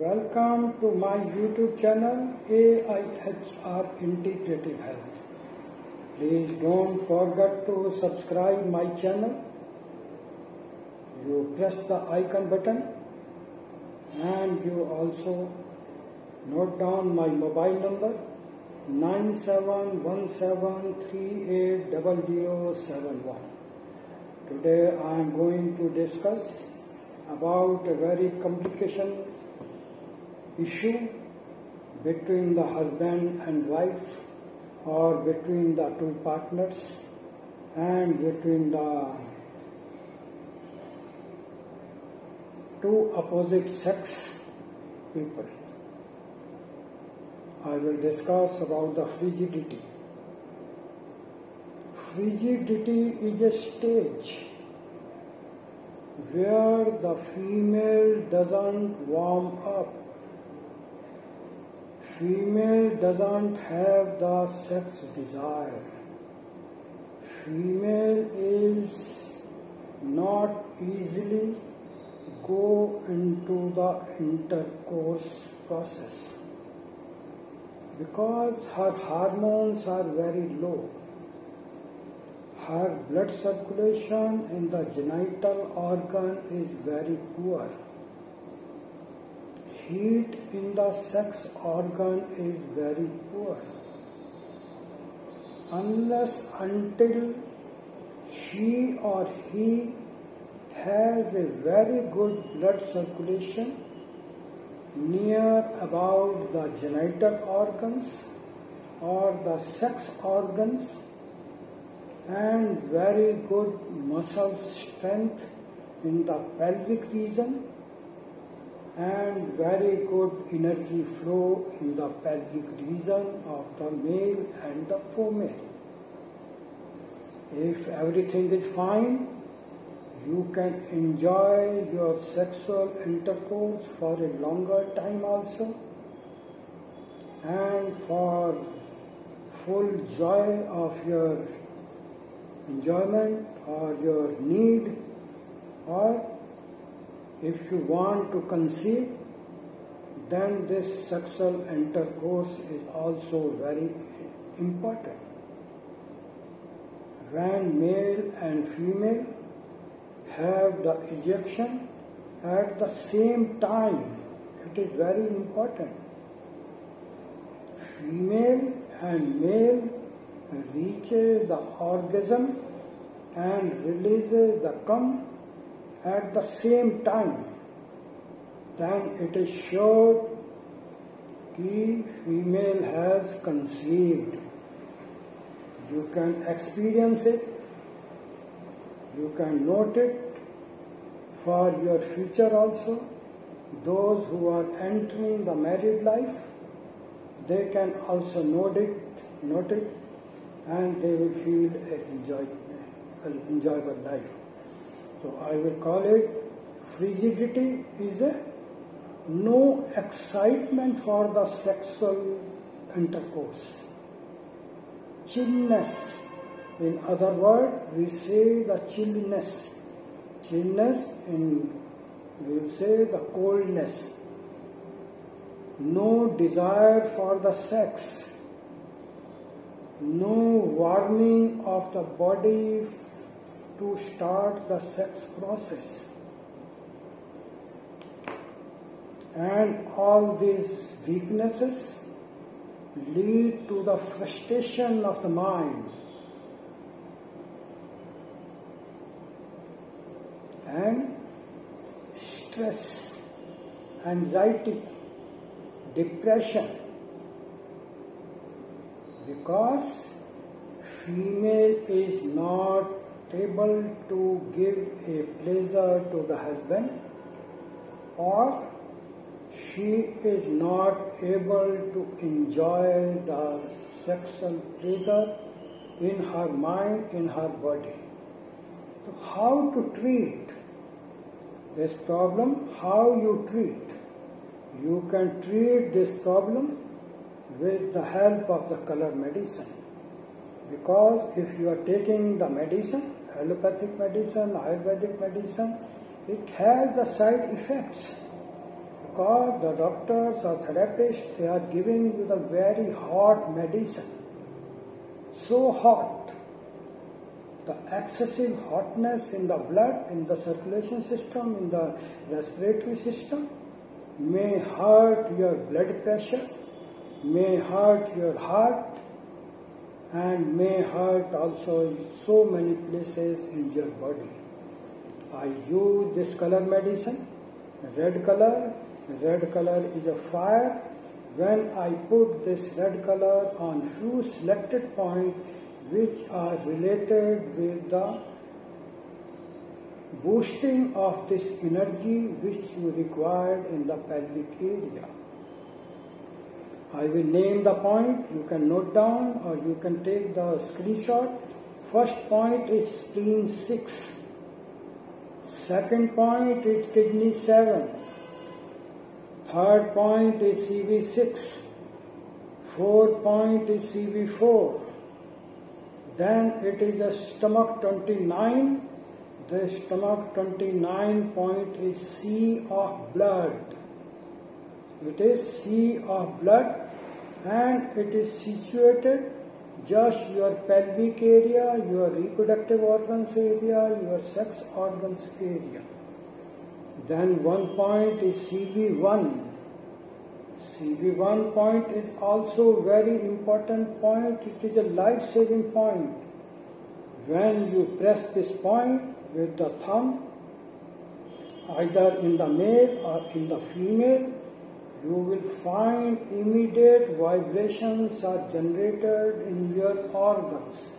Welcome to my YouTube channel AIHR Integrative Health. Please don't forget to subscribe my channel. You press the icon button and you also note down my mobile number 9717380071. Today I am going to discuss about a very complication issue between the husband and wife or between the two partners and between the two opposite sex people. I will discuss about the frigidity. Frigidity is a stage where the female doesn't warm up. Female doesn't have the sex desire. Female is not easily go into the intercourse process because her hormones are very low. Her blood circulation in the genital organ is very poor. Heat in the sex organ is very poor. Unless until she or he has a very good blood circulation near about the genital organs or the sex organs and very good muscle strength in the pelvic region and very good energy flow in the pelvic region of the male and the female. If everything is fine, you can enjoy your sexual intercourse for a longer time also and for full joy of your enjoyment or your need or if you want to conceive then this sexual intercourse is also very important. When male and female have the ejection at the same time. It is very important. Female and male reaches the orgasm and releases the cum at the same time. Then it is sure the female has conceived. You can experience it. You can note it for your future also. Those who are entering the married life, they can also note it, note it, and they will feel an enjoy, an enjoyable life. So I will call it frigidity is a no excitement for the sexual intercourse. Chillness, in other words, we say the chilliness chillness and we will say the coldness. No desire for the sex. No warming of the body to start the sex process. And all these weaknesses lead to the frustration of the mind and stress, anxiety, depression because female is not able to give a pleasure to the husband or she is not able to enjoy the sexual pleasure in her mind, in her body. So how to treat this problem, how you treat. You can treat this problem with the help of the color medicine. Because if you are taking the medicine, allopathic medicine, Ayurvedic medicine, it has the side effects. Because the doctors or therapists, they are giving you the very hot medicine. So hot. The excessive hotness in the blood, in the circulation system, in the respiratory system may hurt your blood pressure, may hurt your heart, and may hurt also so many places in your body. I use this color medicine, red color. Red color is a fire. When I put this red color on few selected points which are related with the boosting of this energy which you required in the pelvic area. I will name the point, you can note down or you can take the screenshot. First point is spleen 6. Second point is kidney 7. Third point is CV6. Fourth point is CV4. Then it is a stomach 29. The stomach 29 point is sea of blood. It is sea of blood and it is situated just your pelvic area, your reproductive organs area, your sex organs area. Then one point is CV1. CV1 point is also very important point. It is a life-saving point. When you press this point with the thumb, either in the male or in the female, you will find immediate vibrations are generated in your organs.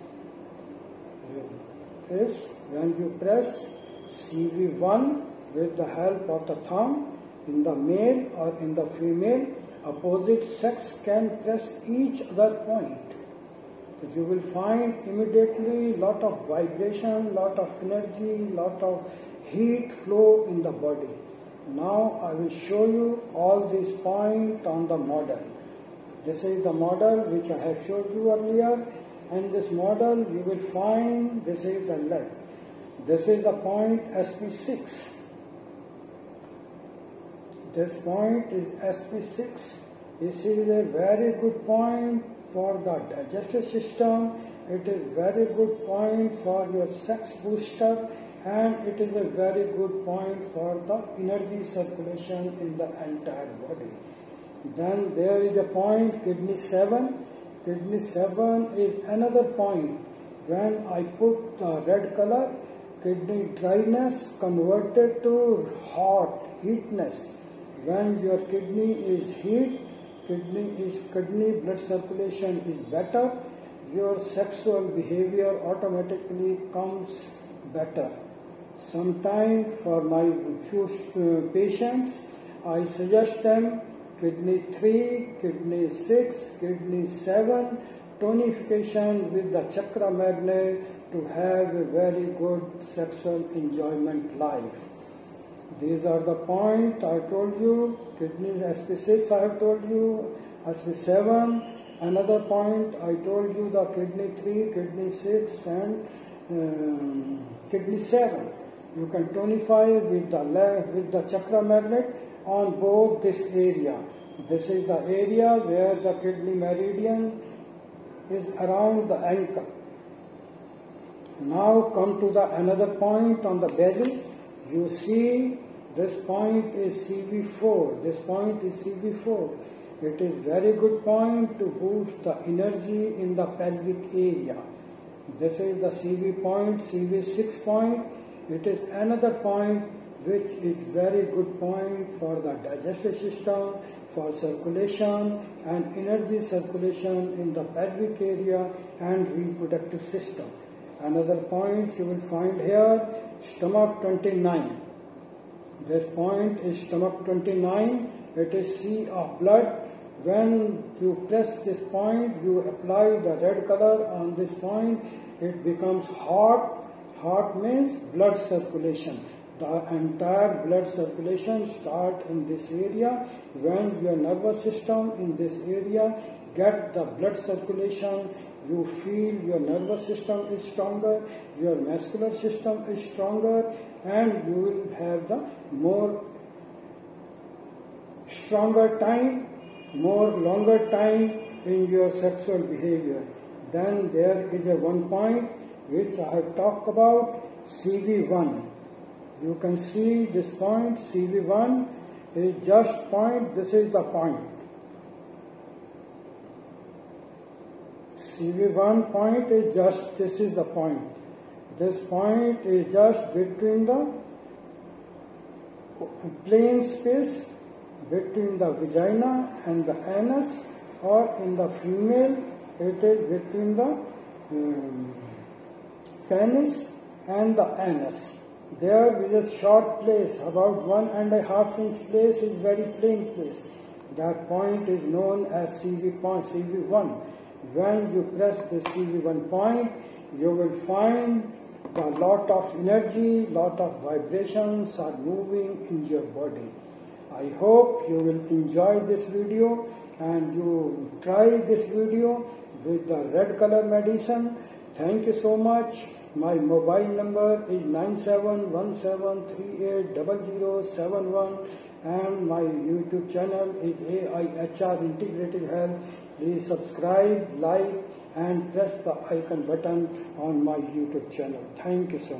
This, when you press CV1 with the help of the thumb in the male or in the female, opposite sex can press each other point. So you will find immediately lot of vibration, lot of energy, lot of heat flow in the body. Now I will show you all these points on the model. This is the model which I have showed you earlier and this model you will find this is the leg. This is the point SP6. This point is SP6. This is a very good point for the digestive system. It is very good point for your sex booster and it is a very good point for the energy circulation in the entire body. Then there is a point kidney 7. Kidney 7 is another point. When I put the red color, kidney dryness converted to hot, heatness. When your kidney is heat, kidney is kidney blood circulation is better, your sexual behavior automatically comes better. Sometimes for my few uh, patients, I suggest them kidney 3, kidney 6, kidney 7 tonification with the chakra magnet to have a very good sexual enjoyment life. These are the point I told you, kidney SP6 I have told you, SP7, another point I told you the kidney 3, kidney 6 and um, kidney 7 you can tonify with the with the chakra magnet on both this area. This is the area where the kidney meridian is around the ankle. Now come to the another point on the belly. You see this point is CV4. This point is CV4. It is very good point to boost the energy in the pelvic area. This is the CV point, CV6 point it is another point which is very good point for the digestive system, for circulation and energy circulation in the pelvic area and reproductive system. Another point you will find here, stomach 29. This point is stomach 29. It is sea of blood. When you press this point, you apply the red color on this point, it becomes hot Hot means blood circulation. The entire blood circulation start in this area. When your nervous system in this area get the blood circulation, you feel your nervous system is stronger, your muscular system is stronger, and you will have the more stronger time, more longer time in your sexual behavior. Then there is a one point which I have talked about CV1. You can see this point CV1 is just point, this is the point. CV1 point is just, this is the point. This point is just between the plane space between the vagina and the anus or in the female it is between the um, penis and the anus. There is a short place, about one and a half inch place is very plain place. That point is known as CV point, CV1. When you press the CV1 point, you will find a lot of energy, lot of vibrations are moving in your body. I hope you will enjoy this video and you try this video with the red color medicine. Thank you so much. My mobile number is 9717380071 and my YouTube channel is AIHR Integrated Health. Please subscribe, like and press the icon button on my YouTube channel. Thank you so much.